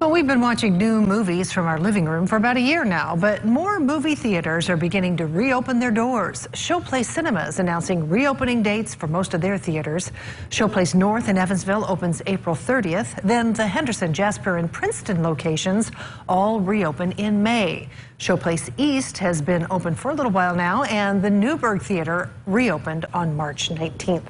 Well, we've been watching new movies from our living room for about a year now, but more movie theaters are beginning to reopen their doors. Showplace Cinemas announcing reopening dates for most of their theaters. Showplace North in Evansville opens April 30th. Then the Henderson, Jasper, and Princeton locations all reopen in May. Showplace East has been open for a little while now, and the Newburgh Theater reopened on March 19th.